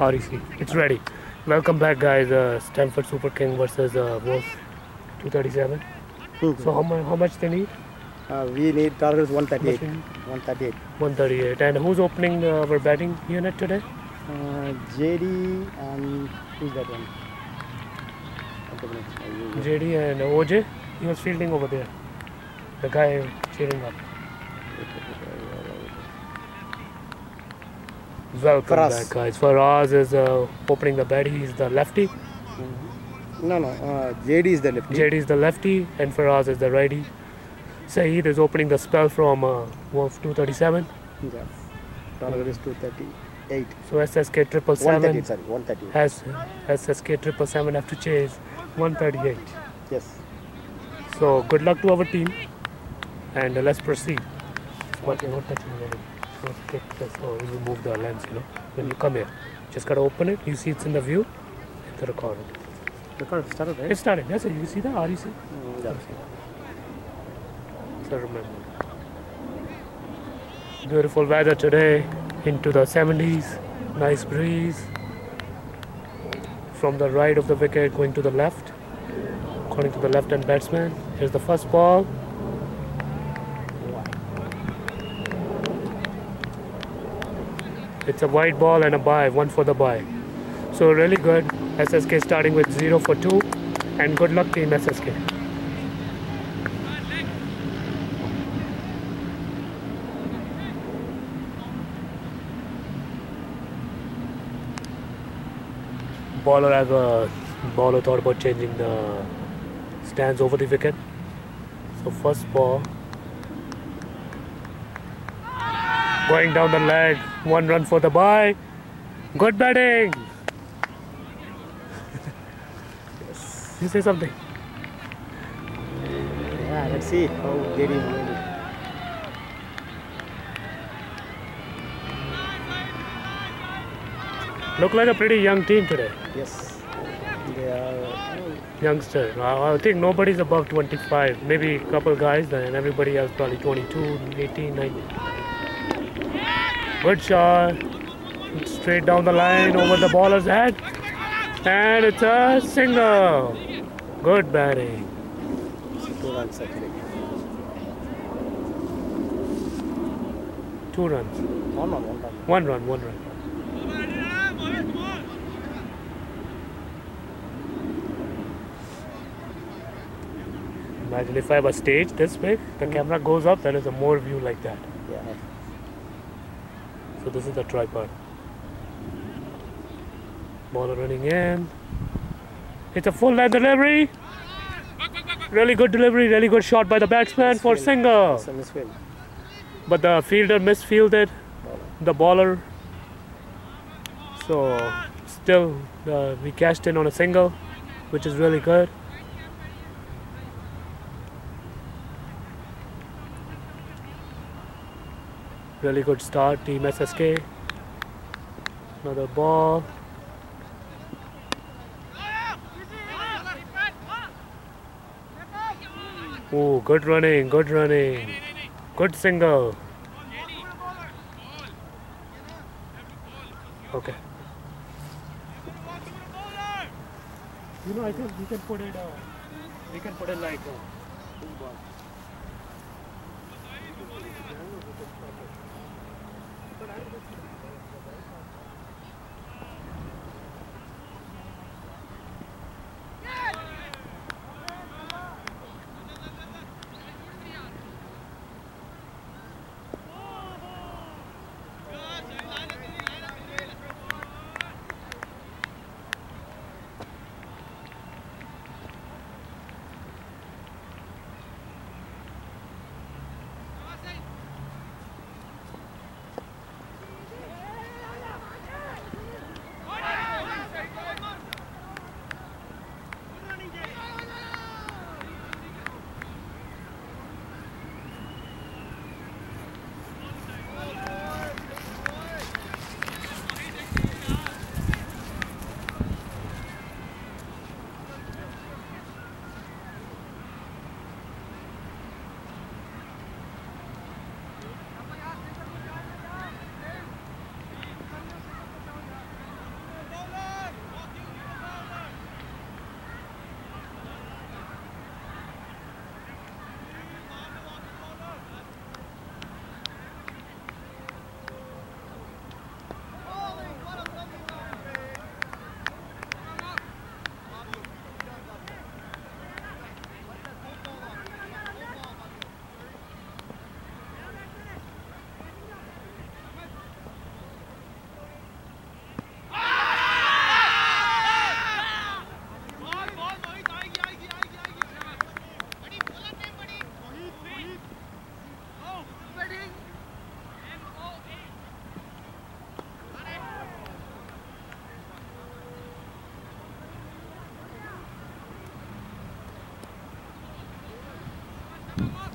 REC. It's ready. Welcome back, guys. Uh, Stamford Super King versus uh, Wolf 237. So how, mu- how much they need? Uh, we need targets 138. 138. 138. And who's opening uh, our batting unit today? Uh, JD and who's that one? Wait a minute. I will- JD and OJ. He was fielding over there. The guy cheering up. Welcome back, guys. Faraz is uh, opening the bat. He's the lefty. No, no. Uh, JD is the lefty. JD is the lefty, and Faraz is the righty. Saeed is opening the spell from uh, Wolf 237. Yeah. Target is 238. So SSK triple 138, sorry. 138. has SSK triple seven have to chase 138. Yes. So good luck to our team, and uh, let's proceed. What not Don't take this or you move the lens. You know when you come here, just gotta open it. You see it's in the view. Hit the record. Record started, right? It started. yes. You see the REC. Mm, yeah. So remember. Beautiful weather today into the 70s. Nice breeze. From the right of the wicket going to the left. According to the left hand batsman. Here's the first ball. It's a wide ball and a bye, one for the bye. So really good. SSK starting with 0 for 2. And good luck team SSK. Bowler has a bowler thought about changing the stands over the wicket. So first ball. Going down the leg, one run for the bye. Good batting. You say something. Yeah, let's see how is going. Look like a pretty young team today. Yes. They are. Oh. Youngster. I I think nobody's above 25. Maybe a couple guys, and everybody else probably 22, 18, 19. Good shot. Straight down the line over the baller's head. And it's a single. Good batting. Two runs. Two runs. One run, one run. One run, one run. Imagine if I have a stage this big, the mm. camera goes up, there is a more view like that. Yeah. So this is the tripod. Ball running in. It's a full length delivery. Really good delivery, really good shot by the batsman for Misfield. single. It's a misfield. But the fielder misfielded the baller. So still uh, we cashed in on a single, which is really good. Really good start, Team SSK. Another ball. Oh, good running, good running. Good single. Okay. You know, I think we can put it. Uh, we can put it like. Uh, Mm.